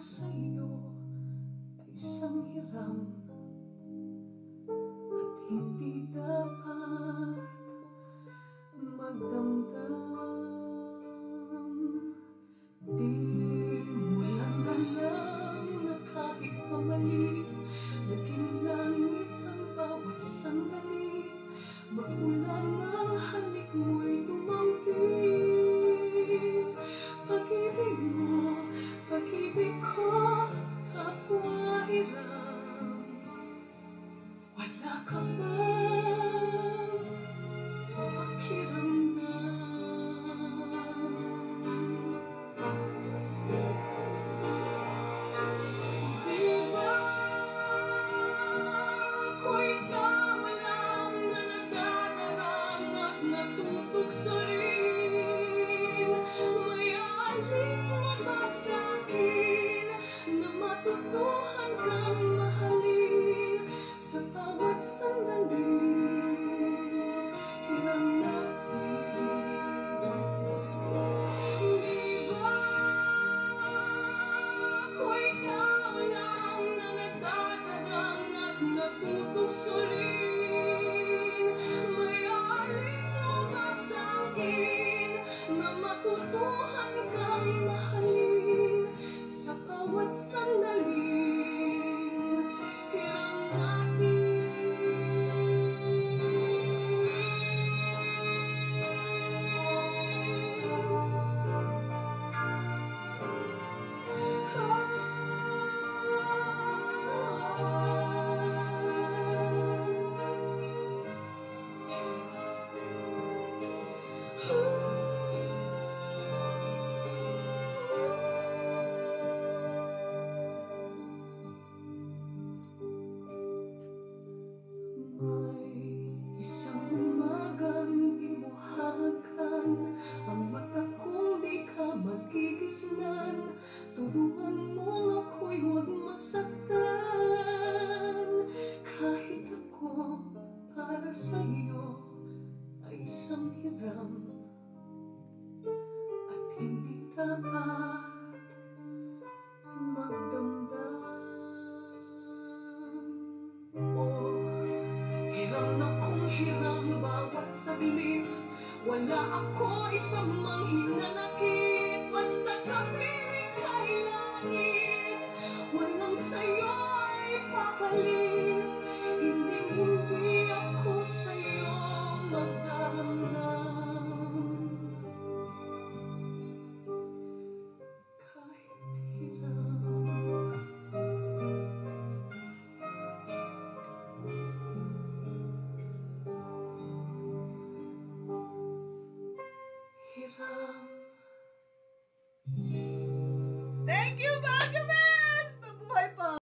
isang hiram At hindi dapat magdamdam. Di mo lang alam na kahit pamali Naging langit ang bawat sandali Magulan Wala ka at natutugso magigisnan Turuan mo ako'y huwag masaktan. Kahit ako para sa'yo ay isang hiram At hindi dapat magdamdam hiram na kung hiram bawat saglit Wala ako isang mang hinanakit